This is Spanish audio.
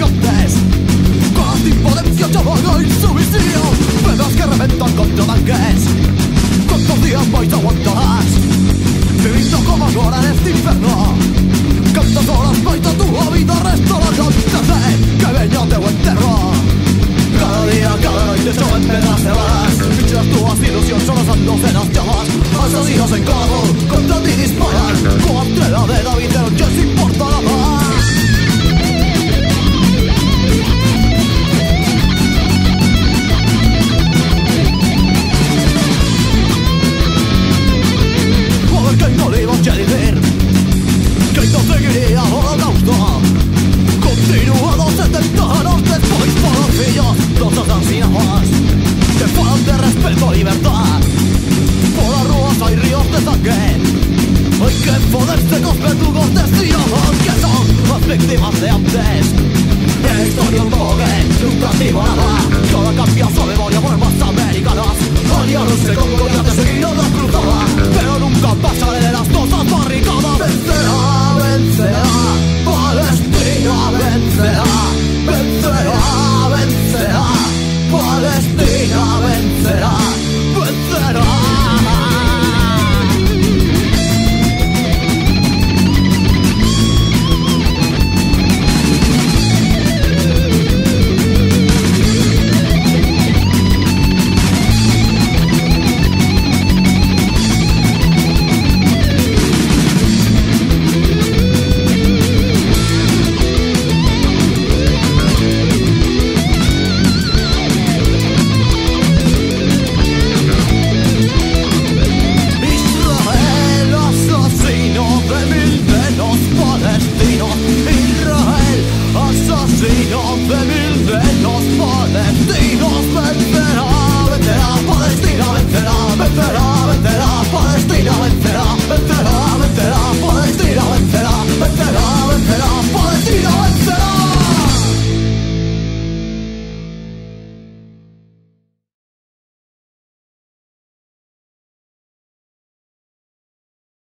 gigantes Con impotencia chabaga y suicidio. Pedras que reventan contra tanques ¿Cuántos días vais a aguantar? Viviendo como ahora en este infierno. ¿Cuántas horas vais a tu hábito restaurado Desde que venía de buen cada día, cada noche, yo en pedazos vas Pinchas tú, ilusión, solo son docenas llamas Asesinos en clavos. i'm que son las víctimas de antes. La historia en vogue, lucrativa la va, solo cambió su memoria por.